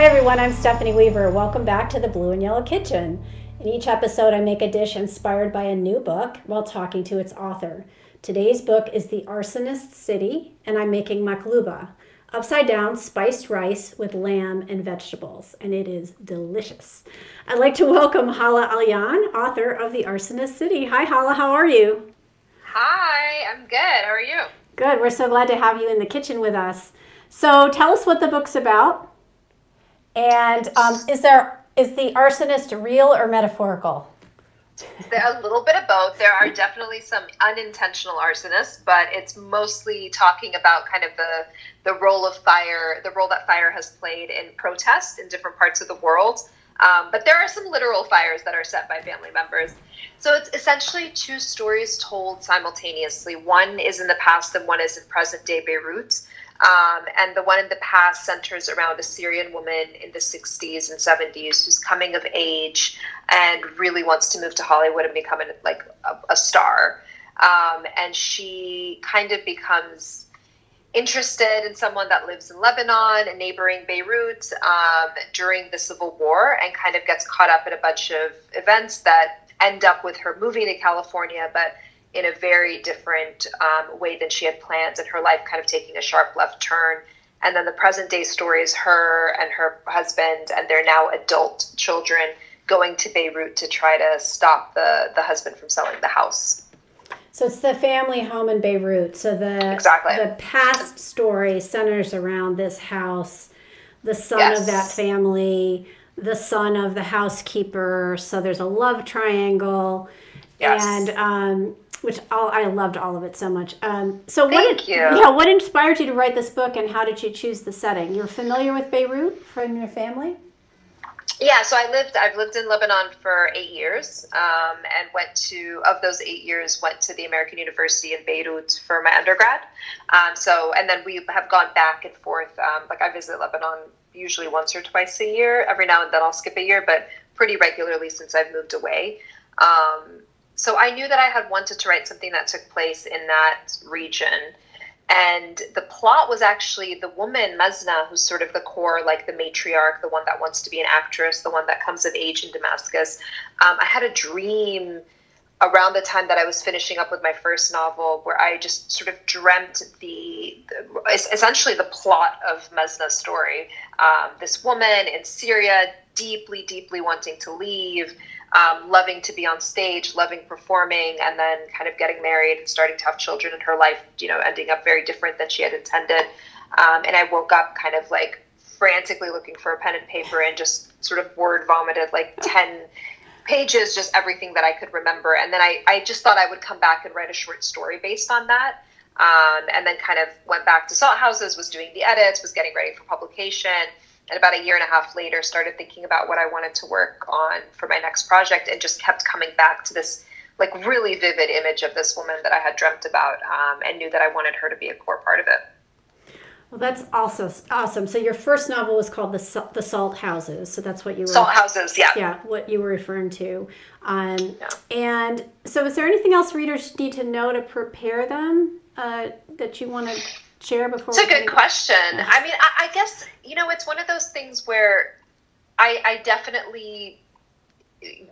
Hi everyone, I'm Stephanie Weaver. Welcome back to the Blue and Yellow Kitchen. In each episode, I make a dish inspired by a new book while talking to its author. Today's book is The Arsonists' City, and I'm making makloubeh, upside down spiced rice with lamb and vegetables, and it is delicious. I'd like to welcome Hala Alyan, author of The Arsonists' City. Hi, Hala, how are you? Hi, I'm good. How are you? Good. We're so glad to have you in the kitchen with us. So, tell us what the book's about. And um, is there is the arsonist real or metaphorical? A little bit of both. There are definitely some unintentional arsonists, but it's mostly talking about kind of the the role of fire, the role that fire has played in protest in different parts of the world. Um, but there are some literal fires that are set by family members. So it's essentially two stories told simultaneously. One is in the past and one is in present day Beirut. Um, and the one in the past centers around a Syrian woman in the 60s and 70s who's coming of age and really wants to move to Hollywood and become an, like a, a star. Um, and she kind of becomes interested in someone that lives in Lebanon, a neighboring Beirut, um, during the civil war, and kind of gets caught up in a bunch of events that end up with her moving to California, but in a very different um, way than she had planned, and her life kind of taking a sharp left turn. And then the present day story is her and her husband and their now adult children going to Beirut to try to stop the, the husband from selling the house. So it's the family home in Beirut. So the exactly. the past story centers around this house, the son yes. of that family, the son of the housekeeper. So there's a love triangle, yes. and um, which all I loved all of it so much. Um, so Thank what? You. Yeah, what inspired you to write this book, and how did you choose the setting? You're familiar with Beirut from your family. Yeah, so I lived. I've lived in Lebanon for eight years, um, and went to of those eight years went to the American University in Beirut for my undergrad. Um, so, and then we have gone back and forth. Um, like I visit Lebanon usually once or twice a year. Every now and then I'll skip a year, but pretty regularly since I've moved away. Um, so I knew that I had wanted to write something that took place in that region. And the plot was actually the woman, Mazna, who's sort of the core, like the matriarch, the one that wants to be an actress, the one that comes of age in Damascus. Um, I had a dream around the time that I was finishing up with my first novel, where I just sort of dreamt the, the essentially the plot of Mazna's story. Um, this woman in Syria, deeply, deeply wanting to leave, um, loving to be on stage, loving performing, and then kind of getting married and starting to have children in her life, you know, ending up very different than she had intended. Um, and I woke up kind of like frantically looking for a pen and paper and just sort of word vomited like 10 pages, just everything that I could remember. And then I, I just thought I would come back and write a short story based on that. Um, and then kind of went back to Salt Houses, was doing the edits, was getting ready for publication and about a year and a half later started thinking about what i wanted to work on for my next project and just kept coming back to this like really vivid image of this woman that i had dreamt about um, and knew that i wanted her to be a core part of it. Well that's also awesome. So your first novel was called the, the salt houses. So that's what you were salt houses yeah. Yeah what you were referring to. Um, yeah. and so is there anything else readers need to know to prepare them uh, that you want to share before? It's a good question. I mean, I, I, guess you know it's one of those things where I, I definitely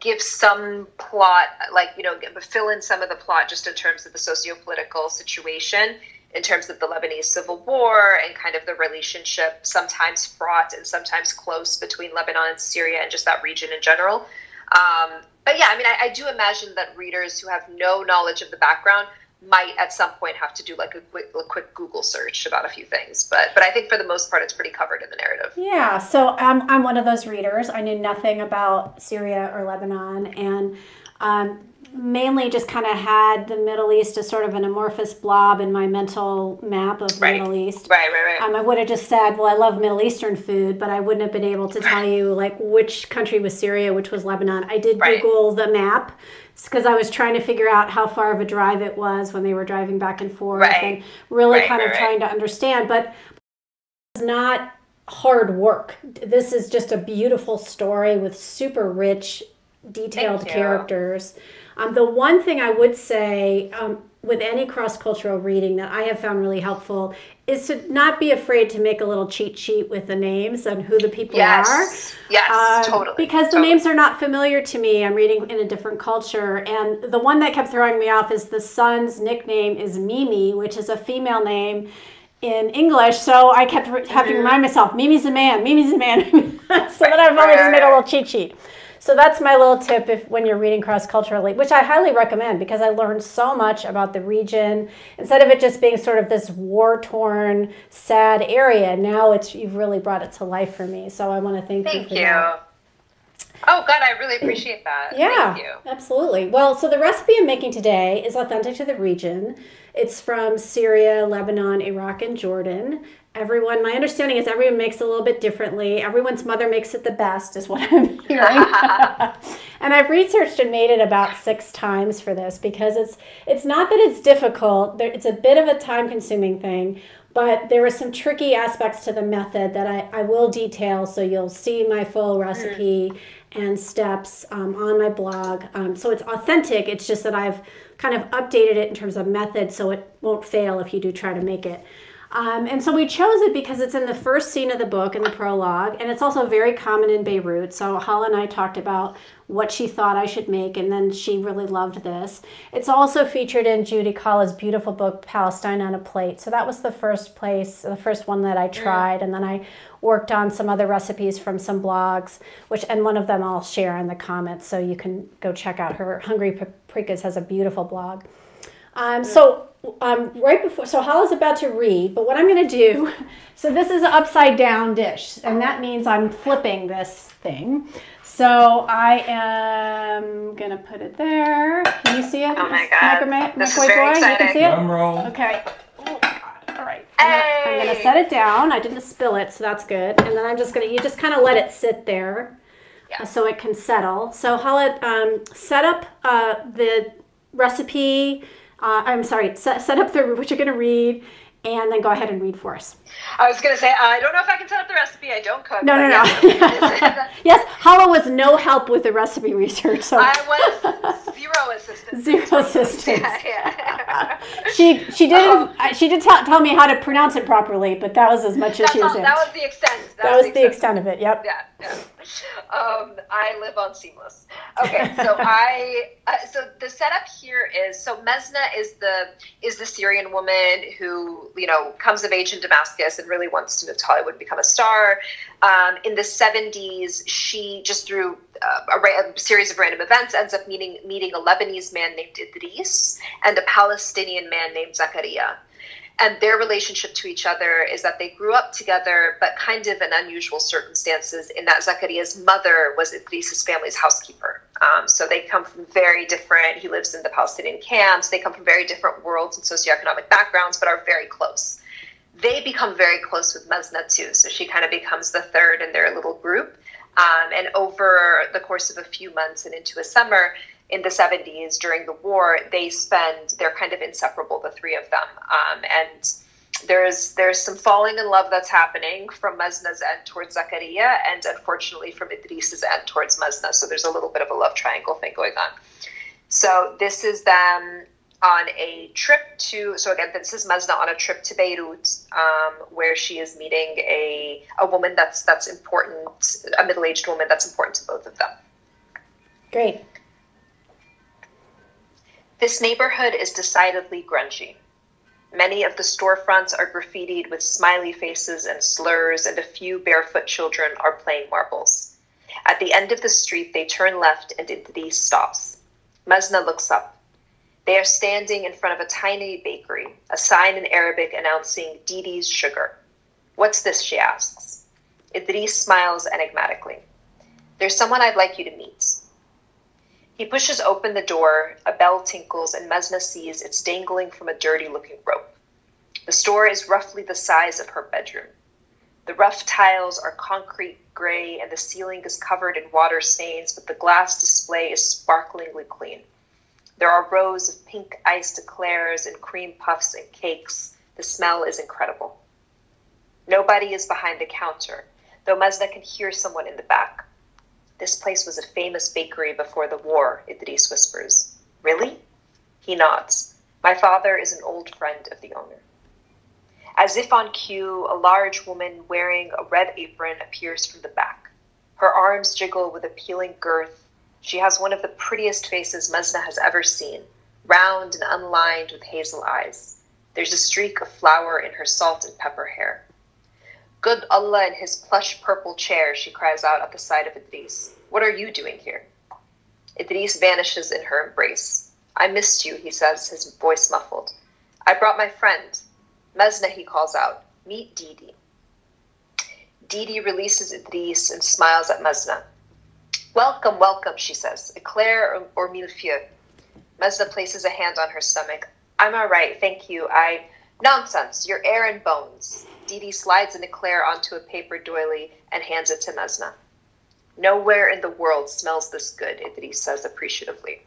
give some plot, like you know, fill in some of the plot just in terms of the socio-political situation, in terms of the Lebanese civil war and kind of the relationship, sometimes fraught and sometimes close between Lebanon and Syria and just that region in general. Um, but yeah, I mean, I, I do imagine that readers who have no knowledge of the background might at some point have to do like a quick, a quick Google search about a few things, but but I think for the most part, it's pretty covered in the narrative. Yeah, so I'm I'm one of those readers. I knew nothing about Syria or Lebanon, and um, mainly just kind of had the Middle East as sort of an amorphous blob in my mental map of right. Middle East. Right, right, right. Um, I would have just said, well, I love Middle Eastern food, but I wouldn't have been able to tell you like which country was Syria, which was Lebanon. I did right. Google the map because I was trying to figure out how far of a drive it was when they were driving back and forth right. and really right, kind of trying to understand. But it's not hard work. This is just a beautiful story with super rich, detailed characters. Um, the one thing I would say, um, with any cross cultural reading that I have found really helpful is to not be afraid to make a little cheat sheet with the names and who the people yes. are. Yes, um, totally. Because the totally. names are not familiar to me. I'm reading in a different culture. And the one that kept throwing me off is the son's nickname is Mimi, which is a female name in English. So I kept having mm-hmm. to remind myself, Mimi's a man, Mimi's a man. so then I've just made a little cheat sheet. So that's my little tip if when you're reading cross culturally, which I highly recommend because I learned so much about the region. Instead of it just being sort of this war torn, sad area, now it's you've really brought it to life for me. So I want to thank, thank you. you. That. Oh, God, I really appreciate that. Yeah, absolutely. Well, so the recipe I'm making today is authentic to the region. It's from Syria, Lebanon, Iraq, and Jordan everyone my understanding is everyone makes it a little bit differently. Everyone's mother makes it the best is what i'm hearing. And i've researched and made it about six times for this because it's it's not that it's difficult. It's a bit of a time consuming thing but there were some tricky aspects to the method that i, I will detail so you'll see my full recipe mm. and steps um, on my blog. Um, so it's authentic. It's just that i've kind of updated it in terms of method so it won't fail if you do try to make it um, and so we chose it because it's in the first scene of the book in the prologue, and it's also very common in Beirut. So Hala and I talked about what she thought I should make, and then she really loved this. It's also featured in Joudie Kalla's beautiful book, Palestine on a Plate. So that was the first place, the first one that I tried, and then I worked on some other recipes from some blogs, which and one of them I'll share in the comments, so you can go check out her. Hungry Paprikas has a beautiful blog. Um, so um, right before, so Hala's about to read, but what I'm going to do, so this is an upside down dish, and that means I'm flipping this thing. So I am going to put it there. Can you see it? Oh my God. Micro- this is very boy? exciting. You can see it? Drum roll. Okay. Oh All right. Hey. I'm going to set it down. I didn't spill it, so that's good. And then I'm just going to, you just kind of let it sit there. Yeah. So it can settle. So Hala, um, set up uh, the recipe uh, I'm sorry, set, set up the what you're going to read, and then go ahead and read for us. I was going to say, I don't know if I can set up the recipe. I don't cook. No, no, no. yes, Hala was no help with the recipe research. So I was zero assistance. Zero assistance. Yeah, yeah. she she did oh. she did tell, tell me how to pronounce it properly, but that was as much as she was. All, that was the extent. That, that was, was, the extent. extent of it. Yep. Yeah. yeah. Um, I live on Seamless. Okay, so I uh, so the setup here is so Mazna is the is the Syrian woman who you know comes of age in Damascus and really wants to move to Hollywood and become a star. Um, in the seventies, she just through a, a, series of random events ends up meeting meeting a Lebanese man named Idris and a Palestinian man named Zakaria and their relationship to each other is that they grew up together, but kind of in unusual circumstances. In that Zakaria's mother was Idris's family's housekeeper, um, so they come from very different. He lives in the Palestinian camps. They come from very different worlds and socioeconomic backgrounds, but are very close. They become very close with Mazna too, so she kind of becomes the third in their little group. Um, and over the course of a few months and into a summer, in the 70s during the war, they spend, they're kind of inseparable, the three of them. Um, and there's there's some falling in love that's happening from Mazna's end towards Zakaria, and unfortunately from Idris's end towards Mazna. So there's a little bit of a love triangle thing going on. So this is them on a trip to. So again, this is Mazna on a trip to Beirut, um, where she is meeting a a woman that's that's important, a middle aged woman that's important to both of them. Great. This neighborhood is decidedly grungy. Many of the storefronts are graffitied with smiley faces and slurs, and a few barefoot children are playing marbles. At the end of the street, they turn left and Idris stops. Mazna looks up. They are standing in front of a tiny bakery, a sign in Arabic announcing Didi's Sugar. What's this? she asks. Idris smiles enigmatically. There's someone I'd like you to meet. He pushes open the door, a bell tinkles, and Mazna sees it's dangling from a dirty looking rope. The store is roughly the size of her bedroom. The rough tiles are concrete gray, and the ceiling is covered in water stains, but the glass display is sparklingly clean. There are rows of pink iced eclairs and cream puffs and cakes. The smell is incredible. Nobody is behind the counter, though Mazna can hear someone in the back. This place was a famous bakery before the war, Idris whispers. Really? He nods. My father is an old friend of the owner. As if on cue, a large woman wearing a red apron appears from the back. Her arms jiggle with appealing girth. She has one of the prettiest faces Mazna has ever seen, round and unlined with hazel eyes. There's a streak of flour in her salt and pepper hair. Good Allah in his plush purple chair, she cries out at the side of Idris. What are you doing here? Idris vanishes in her embrace. I missed you, he says, his voice muffled. I brought my friend. Mazna, he calls out. Meet Didi. Didi releases Idris and smiles at Mazna. Welcome, welcome, she says. Eclair or, or millefeuille? Mazna places a hand on her stomach. I'm all right, thank you. I. Nonsense, your air and bones. Didi slides an eclair onto a paper doily and hands it to Mazna. Nowhere in the world smells this good, Idris says appreciatively.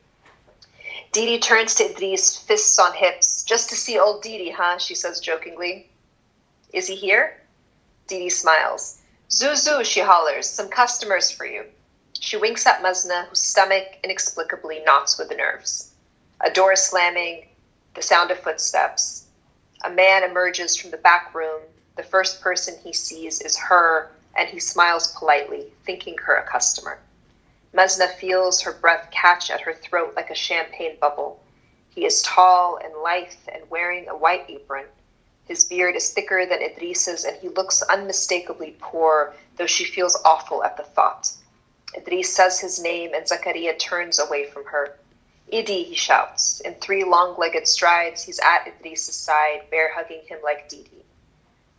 Didi turns to Idris, fists on hips. Just to see old Didi, huh? She says jokingly. Is he here? Didi smiles. Zuzu, she hollers. Some customers for you. She winks at Mazna, whose stomach inexplicably knots with the nerves. A door slamming, the sound of footsteps. A man emerges from the back room. The first person he sees is her, and he smiles politely, thinking her a customer. Mazna feels her breath catch at her throat like a champagne bubble. He is tall and lithe and wearing a white apron. His beard is thicker than Idris's, and he looks unmistakably poor, though she feels awful at the thought. Idris says his name, and Zakaria turns away from her. Idi, he shouts. In three long legged strides, he's at Idris's side, bear hugging him like Didi.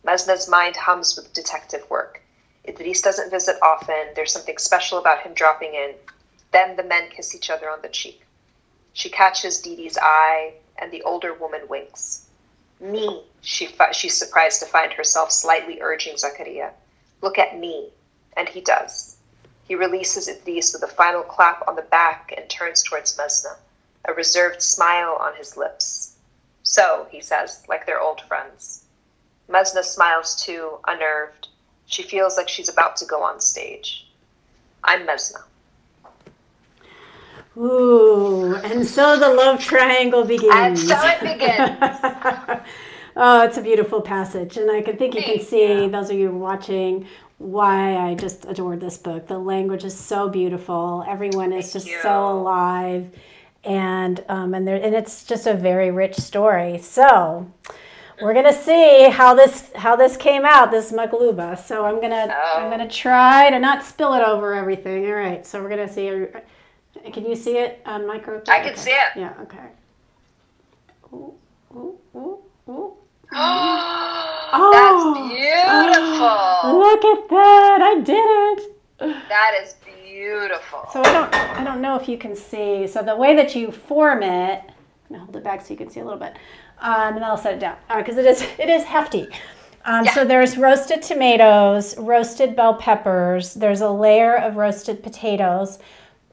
Mazna's mind hums with detective work. Idris doesn't visit often. There's something special about him dropping in. Then the men kiss each other on the cheek. She catches Didi's eye, and the older woman winks. Me, she fi- she's surprised to find herself slightly urging Zakaria. Look at me. And he does. He releases Idris with a final clap on the back and turns towards Mazna, a reserved smile on his lips. So, he says, like they're old friends. Mazna smiles too, unnerved. She feels like she's about to go on stage. I'm Mesna. Ooh, and so the love triangle begins. And so it begins. oh, it's a beautiful passage. And I can think you can see, those of you watching, why I just adored this book. The language is so beautiful. Everyone is Thank just you. so alive. And um, and there and it's just a very rich story. So we're gonna see how this how this came out, this makloubeh. So I'm gonna I'm Oh. gonna try to not spill it over everything. All right. So we're gonna see. Can you see it on micro? I can see it. Yeah. Okay. Ooh, ooh, ooh, ooh. That's beautiful. Look at that! I did it. That is beautiful. So I don't I don't know if you can see. So the way that you form it, I'm gonna hold it back so you can see a little bit, um, and then I'll set it down because it is it is hefty. Um, So there's roasted tomatoes, roasted bell peppers. There's a layer of roasted potatoes.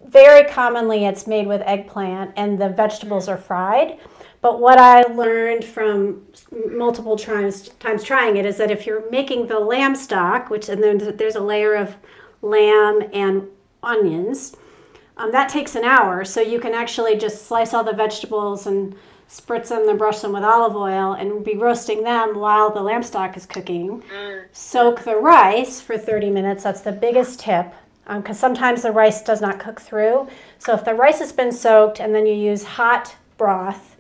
Very commonly, it's made with eggplant, and the vegetables are fried. But what I learned from multiple times times trying it is that if you're making the lamb stock, which and then there's a layer of lamb and onions, um, that takes an hour. So you can actually just slice all the vegetables and spritz them and brush them with olive oil and be roasting them while the lamb stock is cooking. Soak the rice for 30 minutes. That's the biggest tip because sometimes the rice does not cook through. So if the rice has been soaked and then you use hot broth,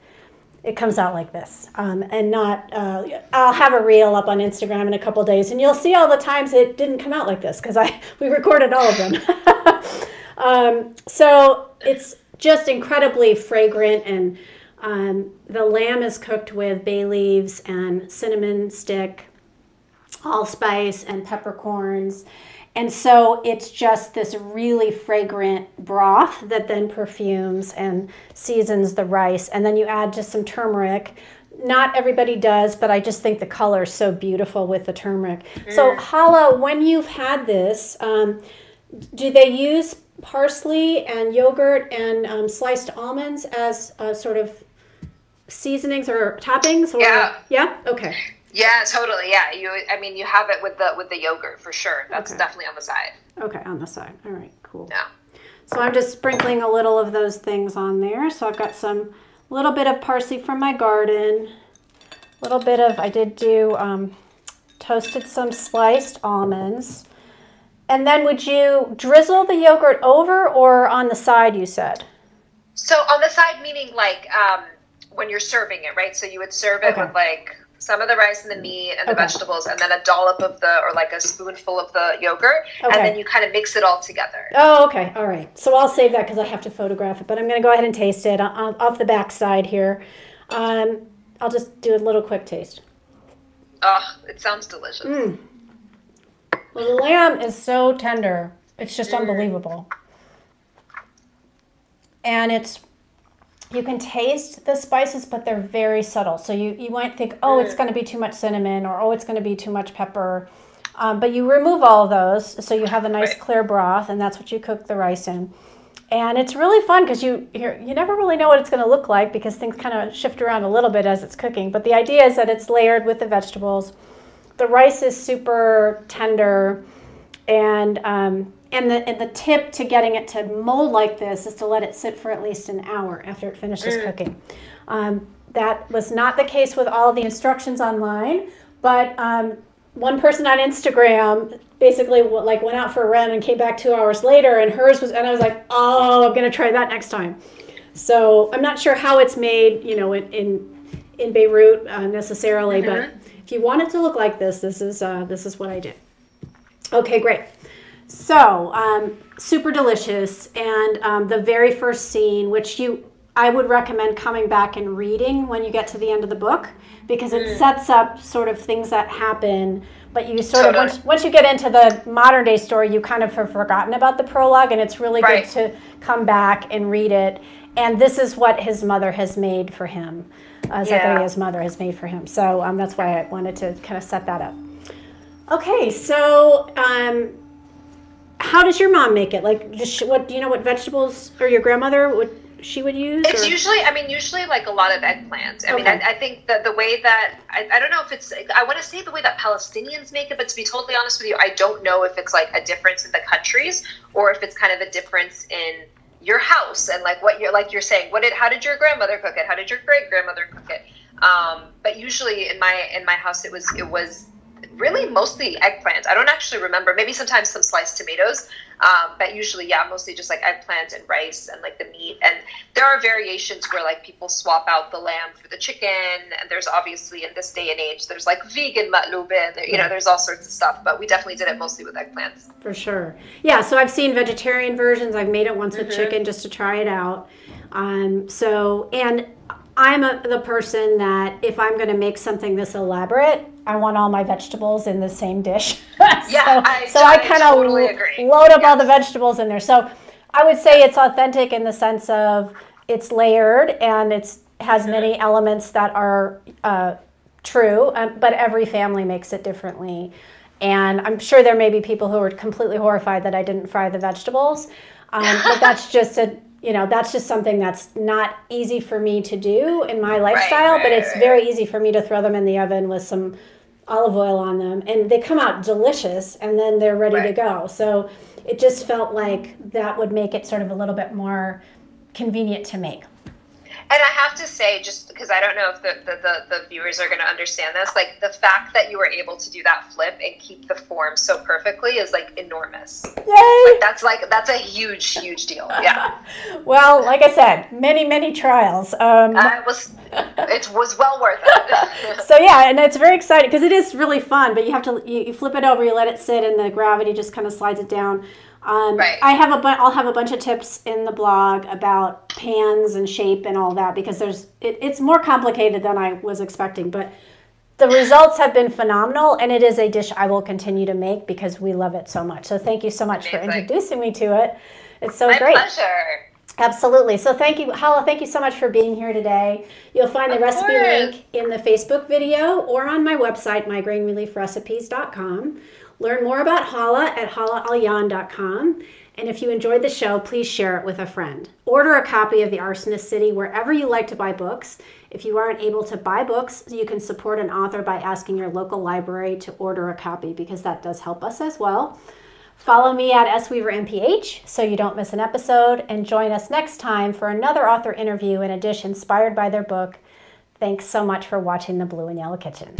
it comes out like this um, and not uh, i'll have a reel up on instagram in a couple days and you'll see all the times it didn't come out like this because i we recorded all of them um, so it's just incredibly fragrant and um, the lamb is cooked with bay leaves and cinnamon stick allspice and peppercorns. And so it's just this really fragrant broth that then perfumes and seasons the rice. And then you add just some turmeric. Not everybody does, but I just think the color is so beautiful with the turmeric. So, Hala, when you've had this, um, do they use parsley and yogurt and um, sliced almonds as uh, sort of seasonings or toppings? Or, Yeah. Yeah? Okay. Yeah, totally. Yeah, you. I mean, you have it with the with the yogurt for sure. That's Okay. definitely on the side. Okay, on the side. All right, cool. Yeah. So I'm just sprinkling a little of those things on there. So I've got some little bit of parsley from my garden, a little bit of, I did do, um, toasted some sliced almonds. And then would you drizzle the yogurt over or on the side, you said? So on the side, meaning like um, when you're serving it, right? So you would serve it Okay. with like some of the rice and the meat and the Okay. vegetables, and then a dollop of the, or like a spoonful of the yogurt, Okay. and then you kind of mix it all together. Oh, okay. All right. So I'll save that because I have to photograph it. But I'm going to go ahead and taste it on, off the back side here. Um, I'll just do a little quick taste. Oh, it sounds delicious. Mm. The lamb is so tender. It's just unbelievable. And it's you can taste the spices, but they're very subtle. So you, you might think, oh, it's going to be too much cinnamon, or oh, it's going to be too much pepper. Um, but you remove all those, so you have a nice Right. clear broth, and that's what you cook the rice in. And it's really fun because you you never really know what it's going to look like because things kind of shift around a little bit as it's cooking. But the idea is that it's layered with the vegetables. The rice is super tender, and um, and the and the tip to getting it to mold like this is to let it sit for at least an hour after it finishes cooking. Um, that was not the case with all of the instructions online, but um, one person on Instagram basically like went out for a run and came back two hours later, and hers was, and I was like, oh, I'm gonna try that next time. So I'm not sure how it's made, you know, in in, in Beirut uh, necessarily, but if you want it to look like this, this is uh, this is what I did. Okay, great. So, um, super delicious. And um, the very first scene, which you, I would recommend coming back and reading when you get to the end of the book, because it sets up sort of things that happen. But you sort of once, once you get into the modern day story, you kind of have forgotten about the prologue, and it's really Right. good to come back and read it. And this is what his mother has made for him. Uh, Yeah. Zakaria's mother has made for him. So um, that's why I wanted to kind of set that up. Okay, so um, how does your mom make it? Like, does she, what do you know? What vegetables or your grandmother would she would use? It's or- usually, I mean, usually like a lot of eggplant. I mean, I, I think that the way that I, I don't know if it's, I want to say the way that Palestinians make it, but to be totally honest with you, I don't know if it's like a difference in the countries or if it's kind of a difference in your house and like what you're like you're saying. What did how did your grandmother cook it? How did your great grandmother cook it? Um, but usually in my in my house, it was it was really mostly eggplant. I don't actually remember. Maybe sometimes some sliced tomatoes, um, but usually, yeah, mostly just like eggplant and rice and like the meat. And there are variations where like people swap out the lamb for the chicken. And there's obviously in this day and age, there's like vegan makloubeh. You know, there's all sorts of stuff. But we definitely did it mostly with eggplants. For sure. Yeah, so I've seen vegetarian versions. I've made it once with Mhm. chicken just to try it out. Um, so, and I'm a, the person that if I'm going to make something this elaborate, I want all my vegetables in the same dish. Yeah, so, I- so I I kind of totally load up all the vegetables in there. So I would say it's authentic in the sense of it's layered and it's has Mm-hmm. many elements that are uh, true, um, but every family makes it differently. And I'm sure there may be people who are completely horrified that I didn't fry the vegetables, um, but that's just a you know that's just something that's not easy for me to do in my lifestyle. right, but it's right, very easy for me to throw them in the oven with some olive oil on them, and they come out delicious, and then they're ready to go. So it just felt like that would make it sort of a little bit more convenient to make. And I have to say, just because I don't know if the, the, the, the viewers are going to understand this, like the fact that you were able to do that flip and keep the form so perfectly is like enormous. Yay! That's like, that's a huge, huge deal. Yeah. Well, like I said, many, many trials. Um, Uh, it was, it was well worth it. so yeah, and it's very exciting because it is really fun. But you have to you, you flip it over, you let it sit, and the gravity just kind of slides it down. Um, Right. I have a I'll have a bunch of tips in the blog about pans and shape and all that because there's it, it's more complicated than I was expecting, but the results have been phenomenal, and it is a dish I will continue to make because we love it so much. So thank you so much for introducing me to it. It's so great. My great. pleasure. Absolutely. So thank you, Hala. Thank you so much for being here today. You'll find the Of recipe course. link in the Facebook video or on my website, migraine-relief-recipes.com. Learn more about Hala at halaalyan.com. And if you enjoyed the show, please share it with a friend. Order a copy of The Arsonists' City wherever you like to buy books. If you aren't able to buy books, you can support an author by asking your local library to order a copy because that does help us as well. Follow me at SWeaverMPH so you don't miss an episode, and join us next time for another author interview and dish inspired by their book. Thanks so much for watching The Blue and Yellow Kitchen.